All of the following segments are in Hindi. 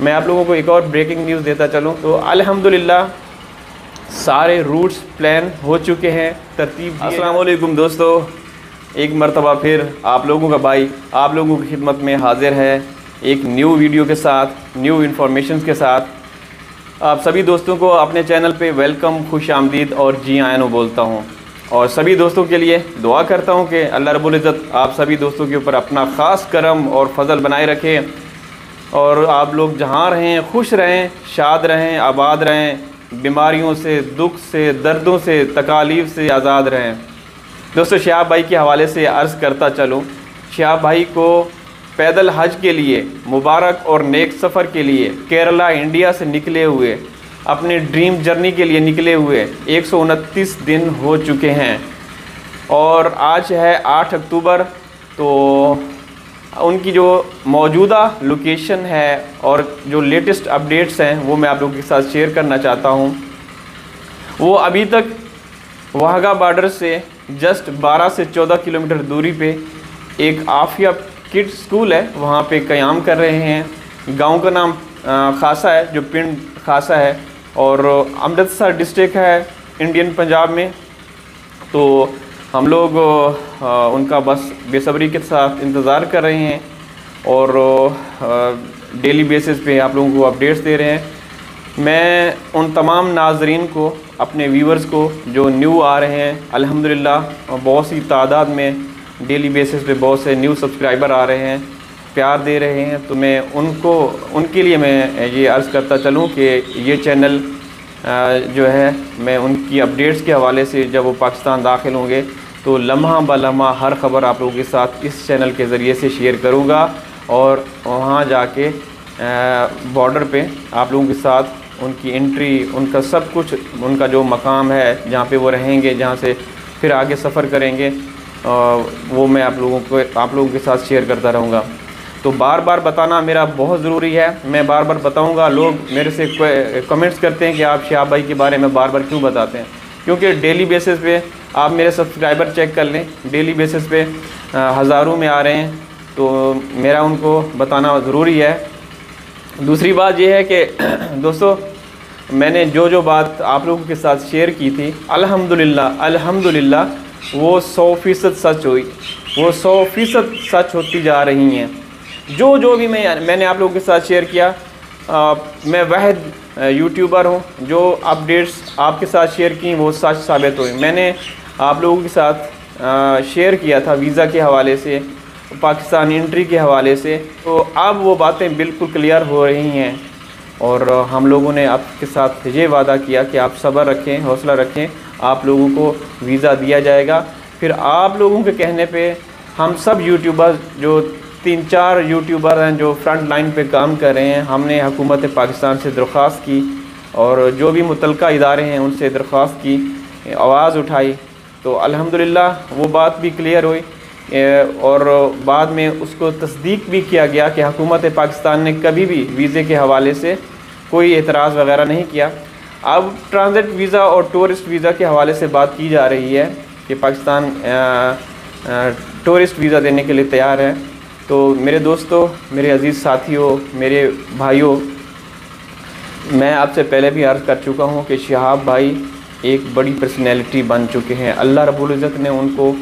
मैं आप लोगों को एक और ब्रेकिंग न्यूज़ देता चलूँ। तो अल्हम्दुलिल्लाह, सारे रूट्स प्लान हो चुके हैं, तरतीब अस्सलाम वालेकुम दोस्तों, एक मरतबा फिर आप लोगों का भाई, आप लोगों की खिदमत में हाजिर है एक न्यू वीडियो के साथ न्यू इन्फॉर्मेशन के साथ। आप सभी दोस्तों को अपने चैनल पे वेलकम खुश आमदीद और जी आयनो बोलता हूँ। और सभी दोस्तों के लिए दुआ करता हूँ कि अल्लाह रबुल्ज़त आप सभी दोस्तों के ऊपर अपना ख़ास करम और फजल बनाए रखे। और आप लोग जहाँ रहें, खुश रहें, शाद रहें, आबाद रहें, बीमारियों से, दुख से, दर्दों से, तकालीफ से आज़ाद रहें। दोस्तों शहाब भाई के हवाले से अर्ज़ करता चलूँ। शहाब भाई को पैदल हज के लिए, मुबारक और नेक सफ़र के लिए केरला, इंडिया से निकले हुए, अपने ड्रीम जर्नी के लिए निकले हुए एक सौ उनतीस दिन हो चुके हैं। और आज है 8 अक्टूबर तो उनकी जो मौजूदा लोकेशन है और जो लेटेस्ट अपडेट्स हैं, वो मैं आप लोगों के साथ शेयर करना चाहता हूँ। वो अभी तक वाहगा बॉर्डर से जस्ट 12 से 14 किलोमीटर दूरी पे एक आफिया किड स्कूल है, वहाँ पे क़याम कर रहे हैं। गाँव का नाम खासा है, जो पिंड खासा है। और अमृतसर डिस्ट्रिक्ट है इंडियन पंजाब में। तो हम लोग उनका बस बेसब्री के साथ इंतज़ार कर रहे हैं और डेली बेसिस पे आप लोगों को अपडेट्स दे रहे हैं। मैं उन तमाम नाजरीन को, अपने व्यूवर्स को, जो न्यू आ रहे हैं, अल्हम्दुलिल्लाह, बहुत सी तादाद में डेली बेसिस पे बहुत से न्यू सब्सक्राइबर आ रहे हैं, प्यार दे रहे हैं तो मैं उनको, उनके लिए मैं ये अर्ज़ करता चलूँ कि ये चैनल जो है, मैं उनकी अपडेट्स के हवाले से जब वो पाकिस्तान दाखिल होंगे तो लम्हा ब लम्हा हर ख़बर आप लोगों के साथ इस चैनल के ज़रिए से शेयर करूँगा और वहाँ जाके बॉर्डर पे आप लोगों के साथ उनकी एंट्री उनका सब कुछ, उनका जो मकाम है, जहाँ पे वो रहेंगे, जहाँ से फिर आगे सफ़र करेंगे वो मैं आप लोगों को, आप लोगों के साथ शेयर करता रहूँगा। तो बार बार बताना मेरा बहुत ज़रूरी है, मैं बार बार बताऊँगा, लोग मेरे से कमेंट्स करते हैं कि आप शहाब भाई के बारे में बार बार क्यों बताते हैं? क्योंकि डेली बेसिस पे आप मेरे सब्सक्राइबर चेक कर लें। डेली बेसिस पे हज़ारों में आ रहे हैं। तो मेरा उनको बताना ज़रूरी है। दूसरी बात यह है कि दोस्तों मैंने जो जो बात आप लोगों के साथ शेयर की थी अल्हम्दुलिल्लाह अल्हम्दुलिल्लाह वो सौ फ़ीसद सच हुई। वो सौ फ़ीसद सच होती जा रही हैं। जो जो भी मैं मैंने आप लोगों के साथ शेयर किया आ, मैं वहद यूट्यूबर हूँ। जो अपडेट्स आपके साथ शेयर की वो सच साबित हुई। मैंने आप लोगों के साथ शेयर किया था वीज़ा के हवाले से, पाकिस्तान एंट्री के हवाले से। तो अब वो बातें बिल्कुल क्लियर हो रही हैं और हम लोगों ने आपके साथ ये वादा किया कि आप सब्र रखें, हौसला रखें, आप लोगों को वीज़ा दिया जाएगा। फिर आप लोगों के कहने पे हम सब यूट्यूबर जो तीन चार यूट्यूबर हैं जो फ्रंट लाइन पे काम कर रहे हैं, हमने हुकूमत पाकिस्तान से दरख्वास्त की और जो भी मुतलका इदारे हैं उनसे दरख्वास्त की, आवाज़ उठाई। तो अल्हम्दुलिल्लाह, वो बात भी क्लियर हुई। और बाद में उसको तस्दीक भी किया गया कि हुकूमत पाकिस्तान ने कभी भी वीज़े के हवाले से कोई एतराज़ वगैरह नहीं किया। अब ट्रांजिट वीज़ा और टूरिस्ट वीज़ा के हवाले से बात की जा रही है कि पाकिस्तान टूरिस्ट वीज़ा देने के लिए तैयार है। तो मेरे दोस्तों, मेरे अज़ीज़ साथियों, मेरे भाइयों, मैं आपसे पहले भी अर्ज़ कर चुका हूँ कि शहाब भाई एक बड़ी पर्सनैलिटी बन चुके हैं। अल्लाह रब्ज़त ने उनको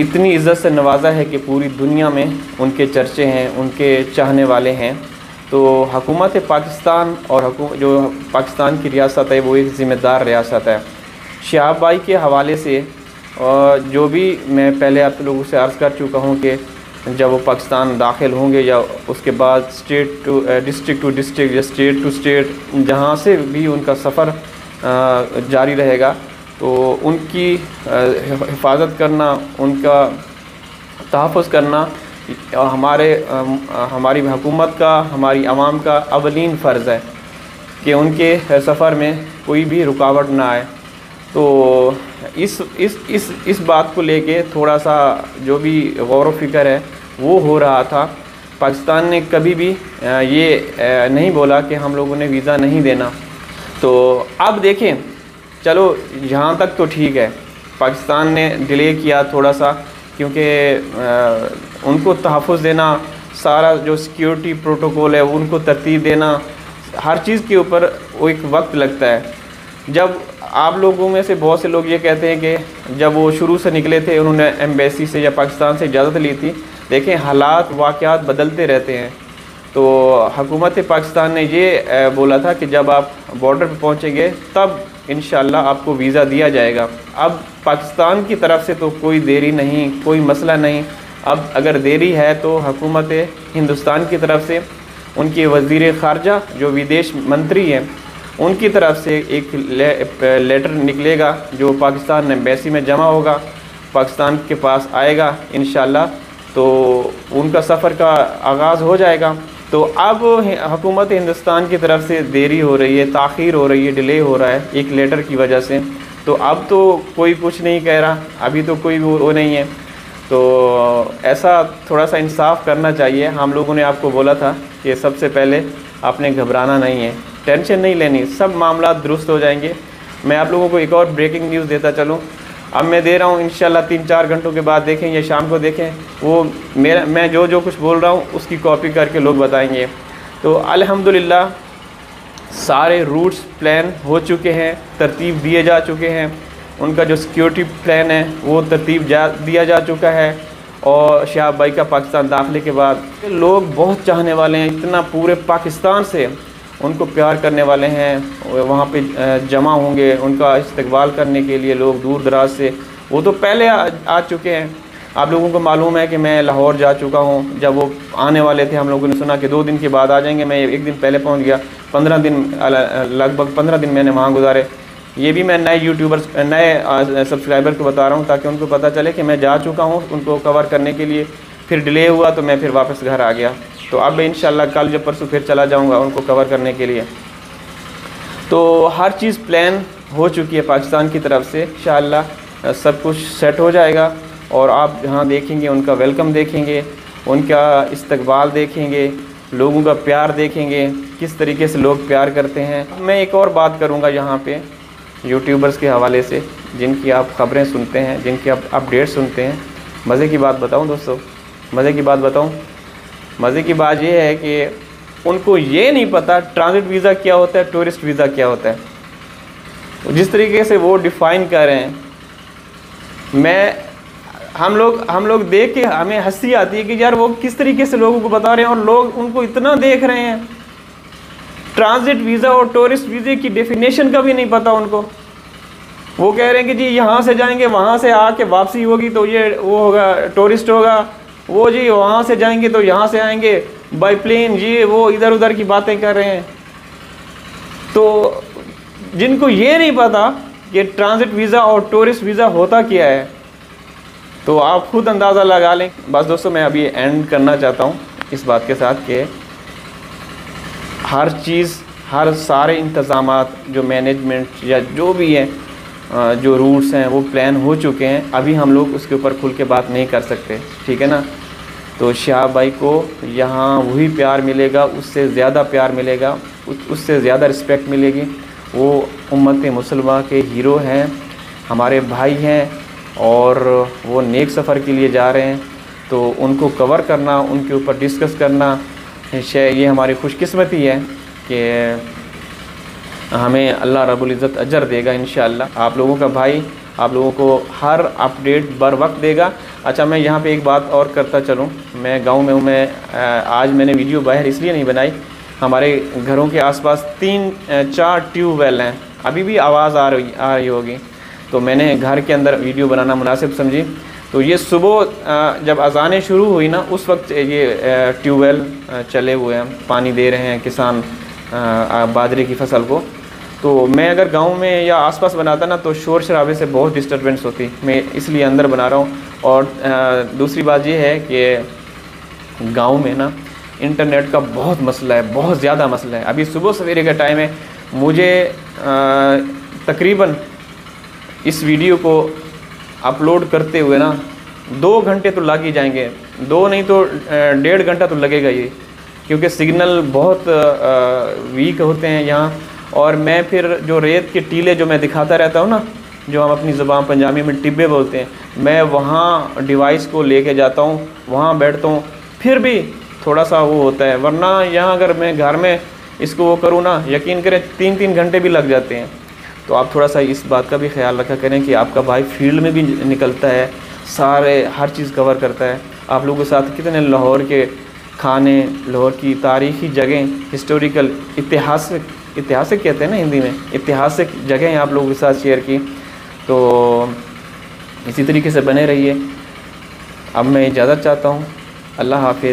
इतनी इज़्ज़त से नवाजा है कि पूरी दुनिया में उनके चर्चे हैं, उनके चाहने वाले हैं। तो हकूमत पाकिस्तान और जो पाकिस्तान की रियासत है, वो एक ज़िम्मेदार रियासत है। शहाब भाई के हवाले से जो भी मैं पहले आप लोगों से अर्ज़ कर चुका हूँ कि जब वो पाकिस्तान दाखिल होंगे या उसके बाद state to district to district या स्टेट टू स्टेट जहाँ से भी उनका सफ़र जारी रहेगा। तो उनकी हिफाजत करना, उनका तहफ़ करना हमारे हमारी हुकूमत का, हमारी आवाम का अवलिन फ़र्ज़ है कि उनके सफ़र में कोई भी रुकावट ना आए। तो इस इस इस इस बात को लेके थोड़ा सा जो भी गौर फ़िक्र है, वो हो रहा था। पाकिस्तान ने कभी भी ये नहीं बोला कि हम लोगों ने वीज़ा नहीं देना। तो अब देखें, चलो यहाँ तक तो ठीक है। पाकिस्तान ने डिले किया थोड़ा सा क्योंकि उनको तहफ़ देना, सारा जो सिक्योरिटी प्रोटोकॉल है, उनको तरतीब देना, हर चीज़ के ऊपर वो एक वक्त लगता है। जब आप लोगों में से बहुत से लोग ये कहते हैं कि जब वो शुरू से निकले थे, उन्होंने एम्बेसी से या पाकिस्तान से इजाज़त ली थी, देखें हालात वाक़ात बदलते रहते हैं। तो हकूमत पाकिस्तान ने ये बोला था कि जब आप बॉर्डर पर पहुँचेंगे तब इन आपको वीज़ा दिया जाएगा। अब पाकिस्तान की तरफ़ से तो कोई देरी नहीं कोई मसला नहीं। अब अगर देरी है तो हकूमत हिंदुस्तान की तरफ़ से उनके वज़ी ख़ारजा जो विदेश मंत्री हैं उनकी तरफ़ से एक ले, लेटर निकलेगा जो पाकिस्तान एम्बेसी में जमा होगा पाकिस्तान के पास आएगा इन तो उनका सफ़र का आगाज़ हो जाएगा। तो अब हुकूमत हिंदुस्तान की तरफ़ से देरी हो रही है, ताख़ीर हो रही है, डिले हो रहा है एक लेटर की वजह से। तो अब तो कोई कुछ नहीं कह रहा, अभी तो कोई वो नहीं है। तो ऐसा थोड़ा सा इंसाफ करना चाहिए। हम लोगों ने आपको बोला था कि सबसे पहले आपने घबराना नहीं है, टेंशन नहीं लेनी, सब मामला दुरुस्त हो जाएँगे। मैं आप लोगों को एक और ब्रेकिंग न्यूज़ देता चलूँ। अब मैं दे रहा हूँ इन शाला तीन चार घंटों के बाद देखें, या शाम को देखें। वो मेरा, मैं जो जो कुछ बोल रहा हूँ, उसकी कॉपी करके लोग बताएँगे। तो अल्हम्दुलिल्लाह, सारे रूट्स प्लान हो चुके हैं, तरतीब दिए जा चुके हैं। उनका जो सिक्योरिटी प्लान है, वो तरतीब जा, दिया जा चुका है। और शाह भाई का पाकिस्तान दाखिले के बाद, लोग बहुत चाहने वाले हैं, इतना पूरे पाकिस्तान से। उनको प्यार करने वाले हैं वहाँ पे जमा होंगे उनका इस्तकबाल करने के लिए लोग दूर दराज से। वो तो पहले आ, आ चुके हैं। आप लोगों को मालूम है कि मैं लाहौर जा चुका हूँ। जब वो आने वाले थे हम लोगों ने सुना कि दो दिन के बाद आ जाएँगे। मैं एक दिन पहले पहुँच गया। पंद्रह दिन लगभग पंद्रह दिन मैंने वहाँ गुजारे। ये भी मैं नए यूट्यूबर्स नए सब्सक्राइबर को बता रहा हूँ ताकि उनको पता चले कि मैं जा चुका हूँ उनको कवर करने के लिए। फिर डिले हुआ तो मैं फिर वापस घर आ गया। तो अब इन कल जब परसों फिर चला जाऊँगा उनको कवर करने के लिए। तो हर चीज़ प्लान हो चुकी है पाकिस्तान की तरफ़ से इन सब कुछ सेट हो जाएगा और आप यहाँ देखेंगे उनका वेलकम देखेंगे, उनका इस्तकबाल देखेंगे, लोगों का प्यार देखेंगे, किस तरीके से लोग प्यार करते हैं। मैं एक और बात करूँगा यहाँ पे यूट्यूबर्स के हवाले से, जिनकी आप ख़बरें सुनते हैं, जिनकी आप अपडेट सुनते हैं। मज़े की बात बताऊँ दोस्तों? मज़े की बात बताऊँ? मज़े की बात यह है कि उनको ये नहीं पता ट्रांजिट वीज़ा क्या होता है टूरिस्ट वीज़ा क्या होता है। जिस तरीके से वो डिफ़ाइन कर रहे हैं, मैं, हम लोग हम लोग देख के हमें हँसी आती है कि यार वो किस तरीके से लोगों को बता रहे हैं और लोग उनको इतना देख रहे हैं। ट्रांजिट वीज़ा और टूरिस्ट वीज़े की डेफिनेशन का भी नहीं पता उनको। वो कह रहे हैं कि जी यहाँ से जाएँगे, वहाँ से आके वापसी होगी तो ये वो होगा टूरिस्ट होगा वो जी वहाँ से जाएँगे तो यहाँ से आएँगे। बाई प्लेन जी वो, इधर उधर की बातें कर रहे हैं। तो जिनको ये नहीं पता कि ट्रांजिट वीज़ा और टूरिस्ट वीज़ा होता क्या है तो आप खुद अंदाज़ा लगा लें। बस दोस्तों, मैं अभी एंड करना चाहता हूँ इस बात के साथ कि हर चीज़, हर सारे इंतज़ाम जो मैनेजमेंट या जो भी है जो रूट्स हैं, वो प्लान हो चुके हैं। अभी हम लोग उसके ऊपर खुल के बात नहीं कर सकते, ठीक है ना? तो शाह भाई को यहाँ वही प्यार मिलेगा, उससे ज़्यादा प्यार मिलेगा उससे ज़्यादा रिस्पेक्ट मिलेगी। वो उम्मत मुसलमा के हीरो हैं, हमारे भाई हैं और वो नेक सफ़र के लिए जा रहे हैं। तो उनको कवर करना, उनके ऊपर डिस्कस करना ये हमारी खुशकस्मती है कि हमें अल्लाह रबुल्ज़त अजर देगा इन आप लोगों का भाई आप लोगों को हर अपडेट बर वक्त देगा। अच्छा मैं यहाँ पे एक बात और करता चलूँ। मैं गाँव में हूँ, मैं आज मैंने वीडियो बाहर इसलिए नहीं बनाई। हमारे घरों के आसपास तीन चार ट्यूबवेल हैं। अभी भी आवाज़ आ रही आ रही होगी। तो मैंने घर के अंदर वीडियो बनाना मुनासिब समझी। तो ये सुबह जब अजानें शुरू हुई ना, उस वक्त ये ट्यूबवेल चले हुए हैं। पानी दे रहे हैं किसान बाजरे की फ़सल को। तो मैं अगर गाँव में या आसपास बनाता ना तो शोर शराबे से बहुत डिस्टर्बेंस होती। मैं इसलिए अंदर बना रहा हूँ। और दूसरी बात ये है कि गाँव में ना इंटरनेट का बहुत मसला है, बहुत ज़्यादा मसला है। अभी सुबह सवेरे का टाइम है। मुझे तकरीबन इस वीडियो को अपलोड करते हुए ना, दो घंटे तो लग ही जाएँगे। दो नहीं तो डेढ़ घंटा तो लगेगा ये क्योंकि सिग्नल बहुत वीक होते हैं यहाँ। और मैं फिर जो रेत के टीले जो मैं दिखाता रहता हूँ ना, जो हम अपनी ज़ुबान पंजाबी में टिब्बे बोलते हैं, मैं वहाँ डिवाइस को लेके जाता हूँ, वहाँ बैठता हूँ, फिर भी थोड़ा सा वो होता है, वरना यहाँ अगर मैं घर में इसको वो करूँ ना, यकीन करें तीन तीन घंटे भी लग जाते हैं। तो आप थोड़ा सा इस बात का भी ख्याल रखा करें कि आपका भाई फ़ील्ड में भी निकलता है, सारे, हर चीज़ कवर करता है। आप लोगों के साथ कितने लाहौर के खाने, लाहौर की तारीख़ी जगह हिस्टोरिकल इतिहासिक इतिहासिक कहते हैं ना हिंदी में, ऐतिहासिक हैं आप लोगों के साथ शेयर की। तो इसी तरीके से बने रहिए। अब मैं इजाज़त चाहता हूँ। अल्लाह हाफिज़।